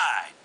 ride.